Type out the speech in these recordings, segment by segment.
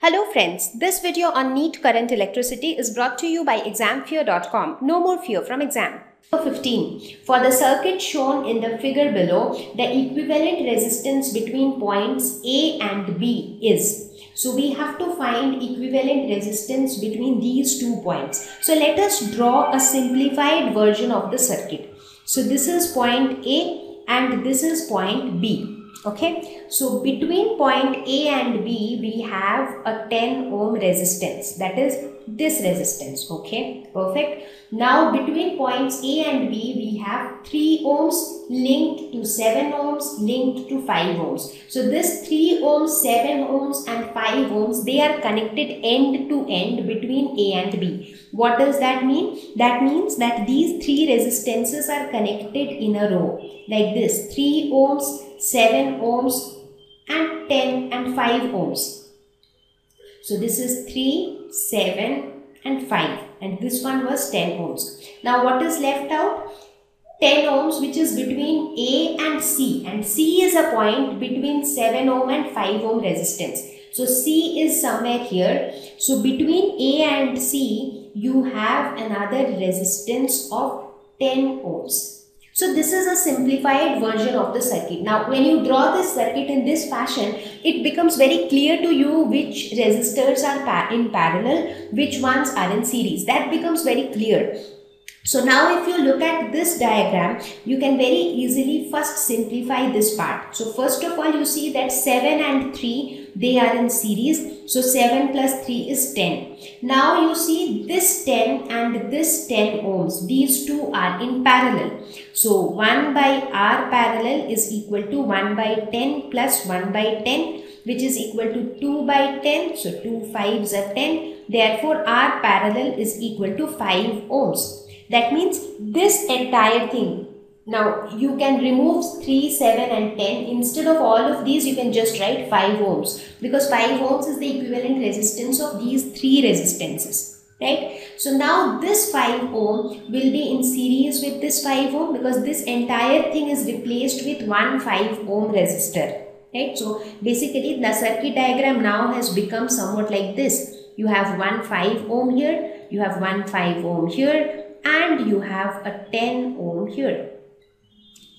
Hello friends, this video on NEET current electricity is brought to you by examfear.com. No more fear from exam. 15. For the circuit shown in the figure below, the equivalent resistance between points A and B is. So we have to find equivalent resistance between these two points. So let us draw a simplified version of the circuit. So this is point A and this is point B okay? So between point a and b we have a 10 ohm resistance. That is this resistance okay? Perfect. Now between points a and b we have 3 ohms linked to 7 ohms linked to 5 ohms. So this 3 ohms 7 ohms and 5 ohms they are connected end to end between a and b. What does that mean? That means that these three resistances are connected in a row. Like this 3 ohms 7 ohms and 10 and 5 ohms. So this is 3, 7 and 5 and this one was 10 ohms. Now what is left out? 10 ohms which is between A and C and C is a point between 7 ohm and 5 ohm resistance. So C is somewhere here. So between A and C you have another resistance of 10 ohms. So this is a simplified version of the circuit. Now when you draw this circuit in this fashion, it becomes very clear to you which resistors are in parallel, which ones are in series. That becomes very clear. So now if you look at this diagram, you can very easily first simplify this part. So first of all, you see that 7 and 3, they are in series. So 7 plus 3 is 10. Now you see this 10 and this 10 ohms. These two are in parallel. So 1 by R parallel is equal to 1 by 10 plus 1 by 10 which is equal to 2 by 10. So 2 5s are 10. Therefore R parallel is equal to 5 ohms. That means this entire thing. Now you can remove 3, 7 and 10. Instead of all of these you can just write 5 ohms because 5 ohms is the equivalent resistance of these three resistances right so now this 5 ohm will be in series with this 5 ohm because this entire thing is replaced with one 5 ohm resistor right so basically the circuit diagram now has become somewhat like this you have one 5 ohm here you have one 5 ohm here and you have a 10 ohm here.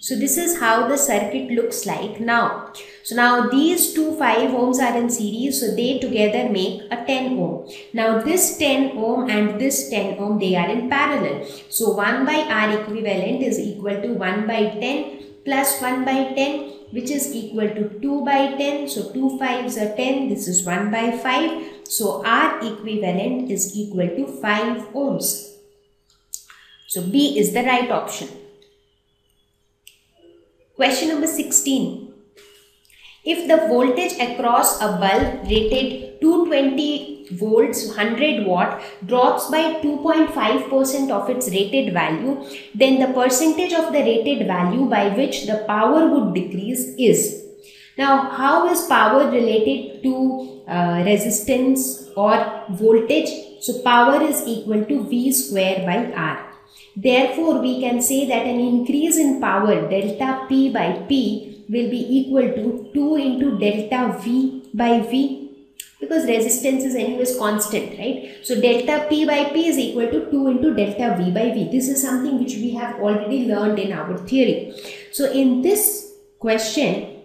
So this is how the circuit looks like now. So now these two 5 ohms are in series so they together make a 10 ohm. Now this 10 ohm and this 10 ohm they are in parallel. So 1 by R equivalent is equal to 1 by 10 plus 1 by 10 which is equal to 2 by 10. So 2 5s are 10 this is 1 by 5. So R equivalent is equal to 5 ohms. So B is the right option. Question number 16. If the voltage across a bulb rated 220 volts 100 watt drops by 2.5% of its rated value, then the percentage of the rated value by which the power would decrease is. Now, how is power related to uh, resistance or voltage? So, power is equal to V square by R. Therefore, we can say that an increase in power delta P by P will be equal to 2 into delta V by V because resistance is anyways constant, right? So, delta P by P is equal to 2 into delta V by V. This is something which we have already learned in our theory. So, in this question,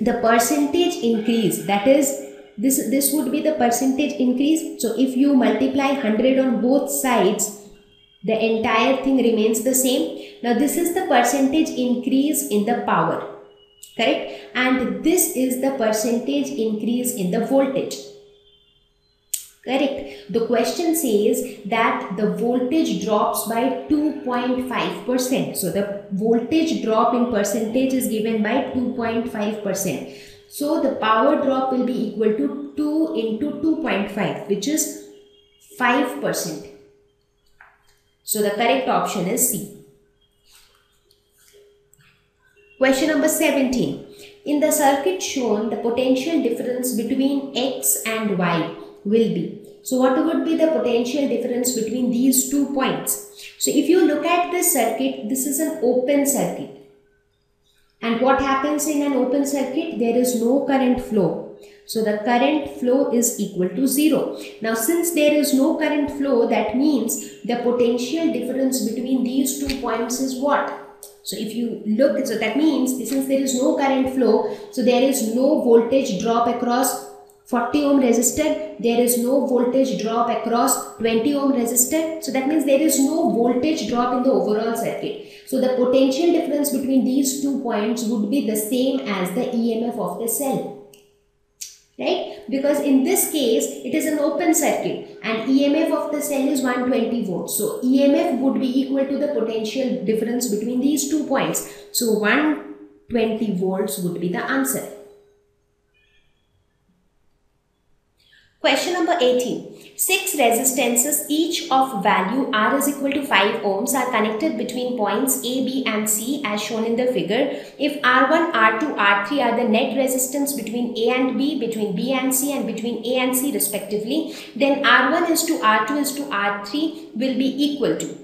the percentage increase that is this this would be the percentage increase so if you multiply 100 on both sides the entire thing remains the same. Now this is the percentage increase in the power, correct? And this is the percentage increase in the voltage. Correct. The question says that the voltage drops by 2.5%. So the voltage drop in percentage is given by 2.5%. So the power drop will be equal to 2 into 2.5 which is 5%. So the correct option is C. Question number 17. In the circuit shown, the potential difference between X and Y will be. So what would be the potential difference between these two points? So if you look at this circuit, this is an open circuit. And what happens in an open circuit? There is no current flow. So the current flow is equal to 0. Now since there is no current flow that means the potential difference between these two points is what? So if you look, so that means since there is no current flow, so there is no voltage drop across 40 ohm resistor, there is no voltage drop across 20 ohm resistor. So that means there is no voltage drop in the overall circuit. So the potential difference between these two points would be the same as the EMF of the cell right? Because in this case it is an open circuit and EMF of the cell is 120 volts so EMF would be equal to the potential difference between these two points. So 120 volts would be the answer Question number 18. Six resistances each of value R is equal to 5 ohms are connected between points A, B and C as shown in the figure. If R1, R2, R3 are the net resistance between A and B, between B and C and between A and C respectively, then R1 is to R2 is to R3 will be equal to.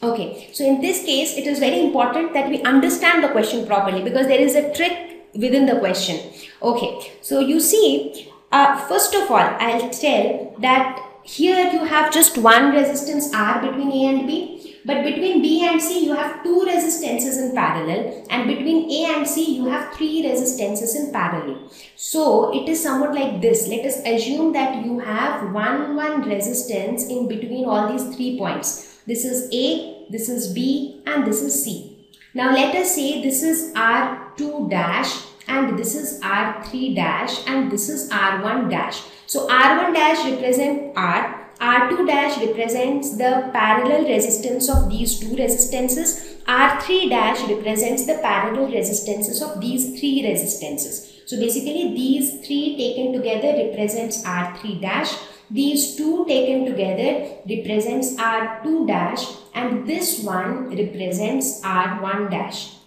Okay, so in this case, it is very important that we understand the question properly because there is a trick within the question. Okay, so you see, uh, first of all, I'll tell that here you have just one resistance R between A and B. But between B and C, you have two resistances in parallel. And between A and C, you have three resistances in parallel. So, it is somewhat like this. Let us assume that you have one, one resistance in between all these three points. This is A, this is B, and this is C. Now, let us say this is R2 dash and this is R3 dash and this is R1 dash. So R1 dash represents R, R2 dash represents the parallel resistance of these two resistances, R3 dash represents the parallel resistances of these three resistances. So basically these three taken together represents R3 dash, these two taken together represents R2 dash and this one represents R1 dash.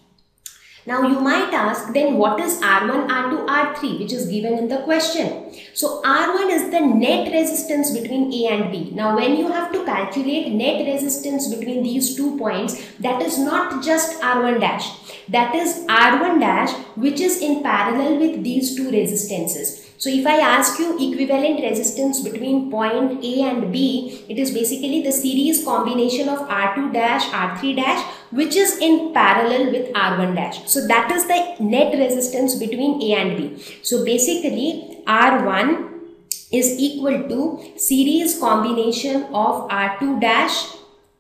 Now you might ask then what is R1, R2, R3 which is given in the question. So R1 is the net resistance between A and B. Now when you have to calculate net resistance between these two points that is not just R1 dash. That is R1 dash which is in parallel with these two resistances. So if I ask you equivalent resistance between point A and B, it is basically the series combination of R2 dash, R3 dash, which is in parallel with R1 dash. So that is the net resistance between A and B. So basically R1 is equal to series combination of R2 dash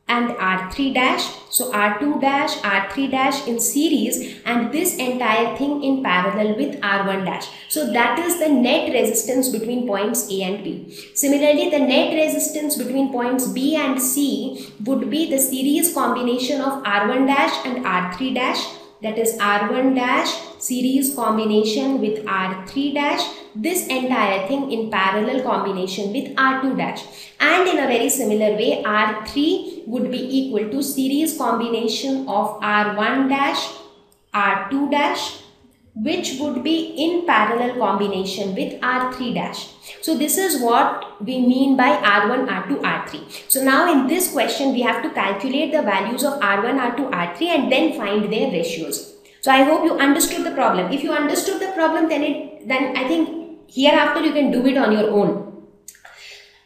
and R3 dash. So R2 dash, R3 dash in series and this entire thing in parallel with R1 dash. So that is the net resistance between points A and B. Similarly, the net resistance between points B and C would be the series combination of R1 dash and R3 dash that is R1 dash series combination with R3 dash. This entire thing in parallel combination with R2 dash. And in a very similar way R3 would be equal to series combination of R1 dash R2 dash which would be in parallel combination with R3 dash. So this is what we mean by R1, R2, R3. So now in this question we have to calculate the values of R1, R2, R3 and then find their ratios. So I hope you understood the problem. If you understood the problem then it then I think hereafter you can do it on your own.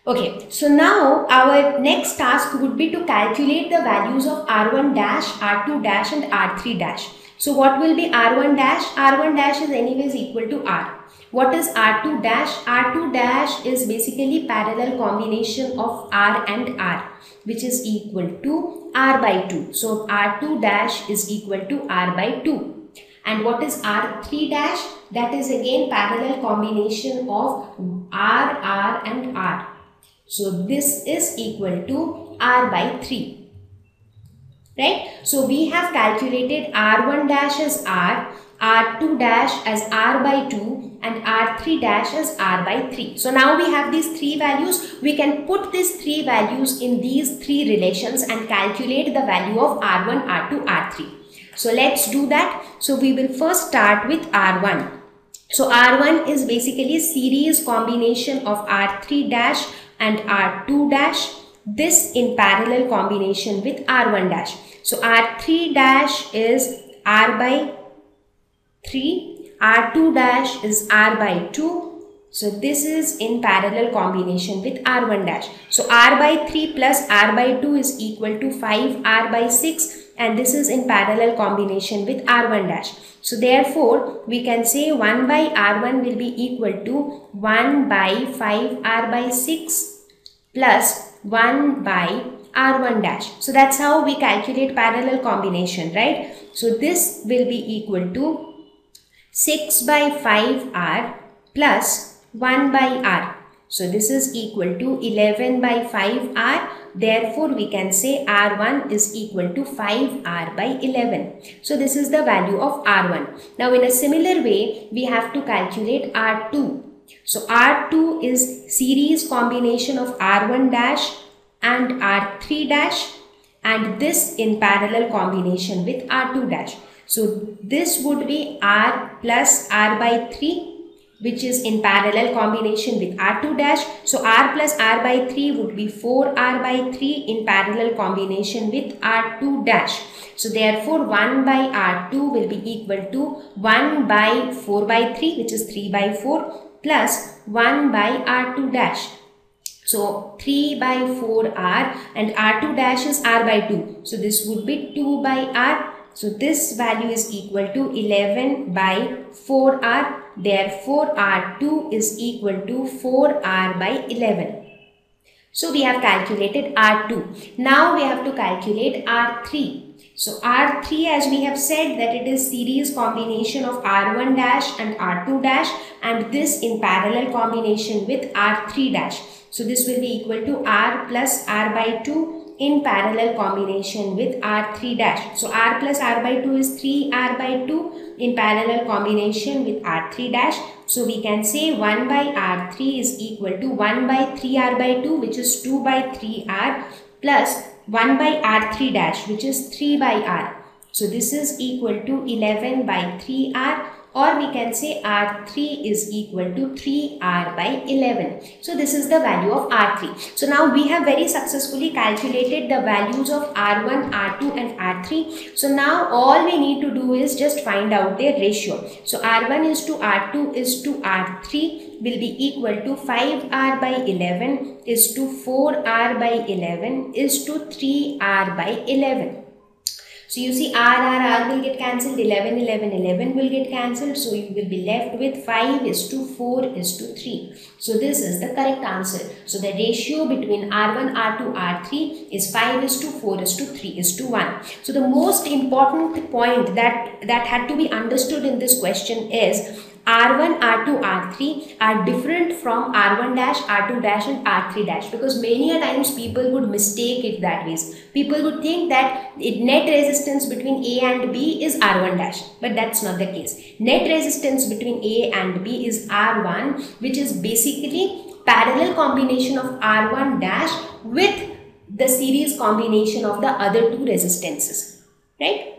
Okay, so now our next task would be to calculate the values of R1 dash, R2 dash and R3 dash. So what will be R1 dash? R1 dash is anyways equal to R. What is R2 dash? R2 dash is basically parallel combination of R and R which is equal to R by 2. So R2 dash is equal to R by 2. And what is R3 dash? That is again parallel combination of R, R and R. So this is equal to R by 3 right? So we have calculated R1 dash as R, R2 dash as R by 2 and R3 dash as R by 3. So now we have these three values. We can put these three values in these three relations and calculate the value of R1, R2, R3. So let's do that. So we will first start with R1. So R1 is basically a series combination of R3 dash and R2 dash. This in parallel combination with R1 dash. So R3 dash is R by 3, R2 dash is R by 2 So this is in parallel combination with R1 dash. So R by 3 plus R by 2 is equal to 5 R by 6 and this is in parallel combination with R1 dash. So therefore we can say 1 by R1 will be equal to 1 by 5 R by 6 plus 1 by R1 dash. So that's how we calculate parallel combination, right? So this will be equal to 6 by 5R plus 1 by r. So this is equal to 11 by 5r. Therefore, we can say r1 is equal to 5r by 11. So this is the value of r1. Now in a similar way, we have to calculate r2. So R2 is series combination of R1 dash and R3 dash and this in parallel combination with R2 dash. So this would be R plus R by 3 which is in parallel combination with R2 dash. So R plus R by 3 would be 4R by 3 in parallel combination with R2 dash. So therefore 1 by R2 will be equal to 1 by 4 by 3 which is 3 by 4 plus 1 by R2 dash. So 3 by 4R and R2 dash is R by 2. So this would be 2 by R. So this value is equal to 11 by 4R Therefore, R2 is equal to 4R by 11. So, we have calculated R2. Now, we have to calculate R3. So, R3 as we have said that it is series combination of R1 dash and R2 dash and this in parallel combination with R3 dash. So, this will be equal to R plus R by 2 in parallel combination with R3 dash. So R plus R by 2 is 3R by 2 in parallel combination with R3 dash. So we can say 1 by R3 is equal to 1 by 3R by 2 which is 2 by 3R plus 1 by R3 dash which is 3 by R. So this is equal to 11 by 3R or we can say R3 is equal to 3R by 11. So this is the value of R3. So now we have very successfully calculated the values of R1, R2 and R3. So now all we need to do is just find out their ratio. So R1 is to R2 is to R3 will be equal to 5R by 11 is to 4R by 11 is to 3R by 11. So you see R, R, R will get cancelled, 11, 11, 11 will get cancelled. So you will be left with 5 is to 4 is to 3. So this is the correct answer. So the ratio between R1, R2, R3 is 5 is to 4 is to 3 is to 1. So the most important point that, that had to be understood in this question is R1, R2, R3 are different from R1 dash, R2 dash and R3 dash because many a times people would mistake it that ways. People would think that net resistance between A and B is R1 dash but that's not the case. Net resistance between A and B is R1 which is basically parallel combination of R1 dash with the series combination of the other two resistances. Right?